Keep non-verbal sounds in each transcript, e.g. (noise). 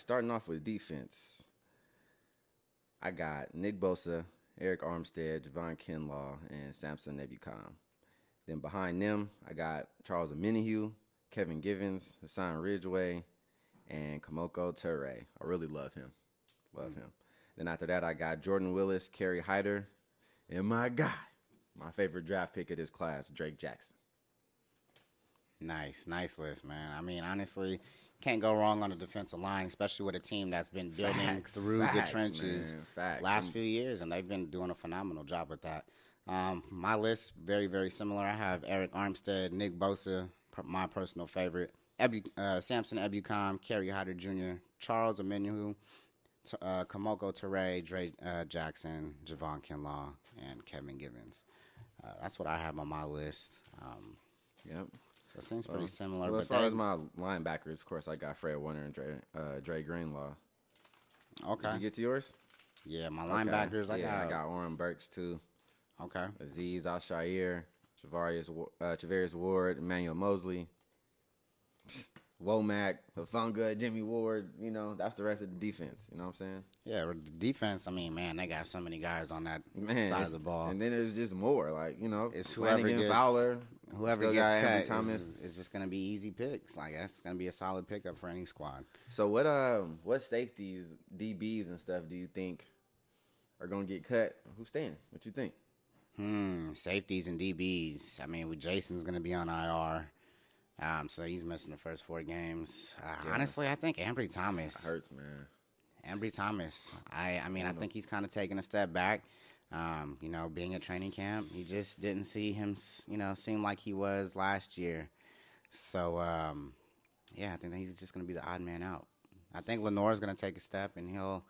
starting off with defense. I got Nick Bosa, Arik Armstead, Javon Kinlaw, and Samson Ebukam. Then behind them, I got Charles Omenihu, Kevin Givens, Hassan Ridgeway, and Kemoko Turay. I really love him. Love him. Then after that, I got Jordan Willis, Kerry Hyder, and my guy, my favorite draft pick of this class, Drake Jackson. Nice, nice list, man. I mean, honestly, can't go wrong on the defensive line, especially with a team that's been building Facts, through facts, the trenches last Um, few years, and they've been doing a phenomenal job with that. Um, my list very, very similar. I have Arik Armstead, Nick Bosa, my personal favorite, Ebu, uh, Samson Ebukam, Kerry Hyder Jr., Charles Omenihu, T- uh, Kemoko Turay, Dre uh, Jackson, Javon Kinlaw, and Kevin Givens. Uh, that's what I have on my list. Um, Yep. So it seems pretty similar. Well, as far they- as my linebackers, of course, I got Fred Warner and Dre, uh, Dre Greenlaw. okay, Did you get to yours? yeah, my Okay. linebackers. I yeah, got, I got Oren Burks too. okay. Azeez Al-Shaair, Javarius, Wa- uh, Ward, Emmanuel Moseley, Womack, Hufanga, Jimmy Ward. You know, that's the rest of the defense. You know what I'm saying? Yeah, the defense. I mean, man, they got so many guys on that Man, side of the ball. And then there's just more. Like you know, It's whoever Flanagan, gets- Fowler, Whoever still gets cut Thomas. is, is just gonna be easy picks. Like that's gonna be a solid pickup for any squad. So what um what safeties, DBs and stuff do you think are gonna get cut? Who's staying? What you think? Hmm, safeties and DBs. I mean, with Jason's gonna be on IR, um, so he's missing the first four games. Uh, Yeah. Honestly, I think Ambry Thomas. That hurts, man. Ambry Thomas. I I mean, I Mhm. think he's kind of taking a step back. Um, you know, being at training camp, he just didn't see him, you know, seem like he was last year. So, um, yeah, I think that he's just going to be the odd man out. I think Lenoir's going to take a step and he'll,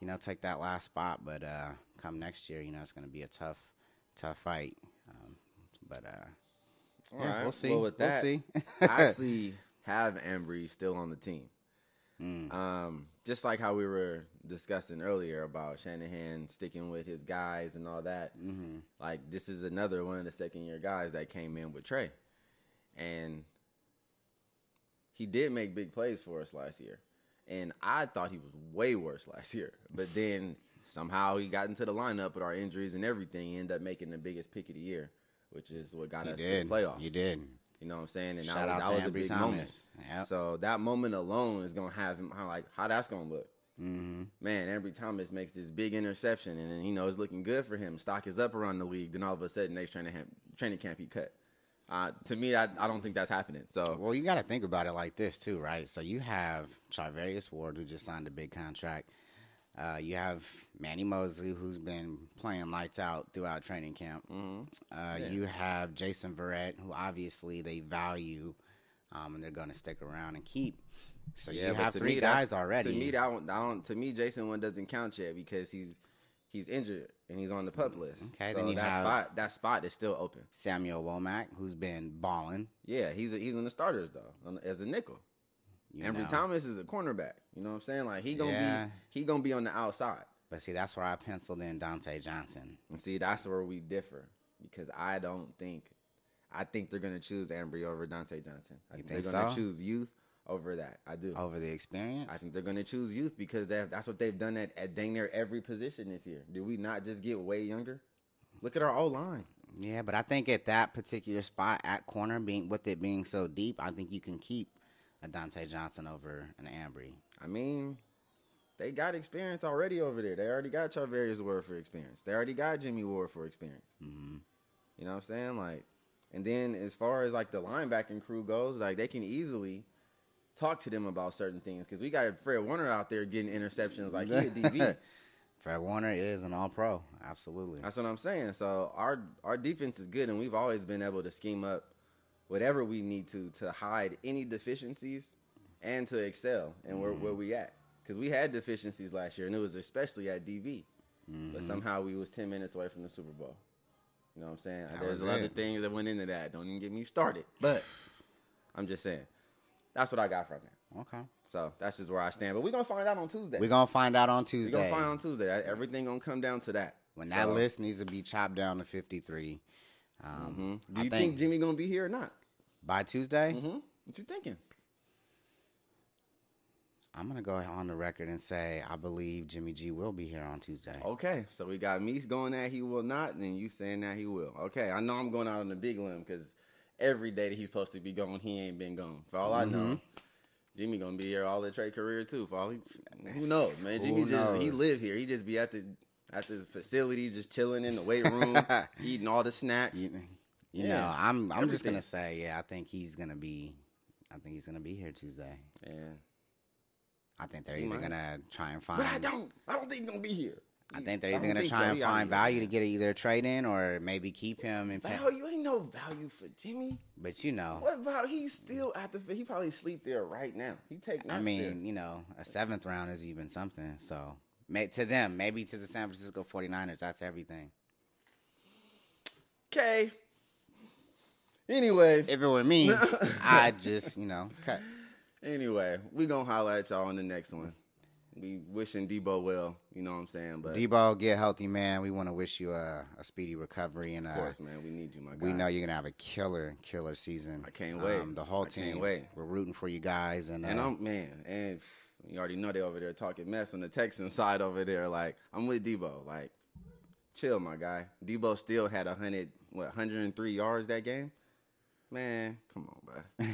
you know, take that last spot. But uh, come next year, you know, it's going to be a tough, tough fight. Um, but uh, yeah, right. we'll see. Well, with we'll see. I (laughs) actually have Ambry still on the team. Mm, Um, just like how we were discussing earlier about Shanahan sticking with his guys and all that. mhm. Like this is another one of the second year guys that came in with Trey, and he did make big plays for us last year. And I thought he was way worse last year, but then somehow he got into the lineup with our injuries and everything. He ended up making the biggest pick of the year, which is what got He us did. to the playoffs. He did. You know what I'm saying? And Shout that, out was, to that was a big Thomas. moment. Yep. So that moment alone is gonna have him how like how that's gonna look. hmm Man, Ambry Thomas makes this big interception, and then you know it's looking good for him. Stock is up around the league. Then all of a sudden, next training camp, training camp, he cut. Uh, to me, I, I don't think that's happening. So Well, you got to think about it like this too, right? So you have Charvarius Ward, who just signed a big contract. Uh, you have Manny Moseley, who's been playing lights out throughout training camp. mhm. Uh, Yeah. You have Jason Verrett, who obviously they value, um, and they're going to stick around and keep. So you but have three me, guys already. To me, that one, I don't, to me, Jason one doesn't count yet because he's he's injured and he's on the pup list. Okay, so then you that have- spot that spot is still open. Samuel Womack, who's been balling. Yeah, he's a, he's in the starters though as a nickel. You Ambry know. Thomas is a cornerback. You know what I'm saying? Like he gonna Yeah. be he gonna be on the outside. But see, that's where I penciled in Dontae Johnson. And see, that's where we differ because I don't think, I think they're gonna choose Ambry over Dontae Johnson. I You think think they're gonna so? choose youth over that. I do. Over the experience? I think they're gonna choose youth because they that's what they've done at, at dang near every position this year. Did we not just get way younger? Look at our O line. Yeah, but I think at that particular spot at corner, being with it being so deep, I think you can keep a Dontae Johnson over an Ambry. I mean, they got experience already over there. They already got Charvarius Ward for experience. They already got Jimmy Ward for experience. hmm You know what I'm saying? Like, and then as far as like the linebacking crew goes, like they can easily talk to them about certain things because we got Fred Warner out there getting interceptions like he a DB. (laughs) Fred Warner is an All Pro, absolutely. That's what I'm saying. So our our defense is good, and we've always been able to scheme up whatever we need to to hide any deficiencies and to excel and where where we at. Because we had deficiencies last year, and it was especially at DB. But Mhm. somehow we was ten minutes away from the Super Bowl. You know what I'm saying? That There's was other it. things that went into that. Don't even get me started. But I'm just saying, that's what I got from it. Okay. So that's just where I stand. But we're gonna find out on Tuesday. We're gonna find out on tuesday We're gonna find out on Tuesday. Everything gonna come down to that. when that So- list needs to be chopped down to 53. Um, Mhm. Do you think, think Jimmy gonna be here or not? by Tuesday? Mm-hmm. What you thinking? I'm gonna go on the record and say I believe Jimmy G will be here on Tuesday. Okay, so we got me going that he will not, and you saying that he will. Okay, I know I'm going out on the big limb because every day that he's supposed to be gone, he ain't been gone. For all I know, Mm-hmm. Jimmy gonna be here all the trade career too. For all he, who knows, man? Jimmy just he live here. He just be at the at the facility, just chilling in the weight (laughs) room, eating all the snacks. You, you Yeah, know, I'm I'm just gonna say, yeah, I think he's gonna be, I think he's gonna be here Tuesday. Yeah, I think they're He either might. gonna try and find. but I don't. I don't think he's gonna be here. I think they're either gonna try so. and find value to get it either trade in or maybe keep him in. Value ain't no value for Jimmy. but you know, What value? He's still at the. He probably sleep there right now. He take. I mean, there. you know, a seventh round is even something. So may, to them, maybe to the San Francisco 49ers, that's everything. Okay. Anyway, If it were me, (laughs) I'd just, you know, cut. anyway, we gonna highlight y'all in the next one. We wishing Deebo well. You know what I'm saying? But Deebo, get healthy, man. We want to wish you a, a speedy recovery, and uh, of course, man, we need you, my guy. we know you're gonna have a killer, killer season. I can't wait. Um, the whole I team, can't wait. we're rooting for you guys, and, uh, And I'm man, and you already know they over there talking mess on the Texan side over there. Like I'm with Deebo. Like, chill, my guy. Deebo still had a hundred, what, 103 yards that game. Man, come on, bro.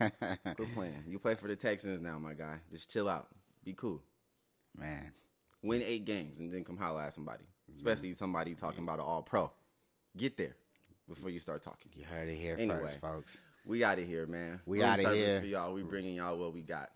(laughs) Quit playing. You play for the Texans now, my guy. Just chill out. Be cool. man. Win eight games and then come holler at somebody. Especially somebody talking about an all pro. Get there before you start talking. You heard it here Anyway. first, folks. We out of here, man. We outta service here. for y'all. We bringing y'all what we got.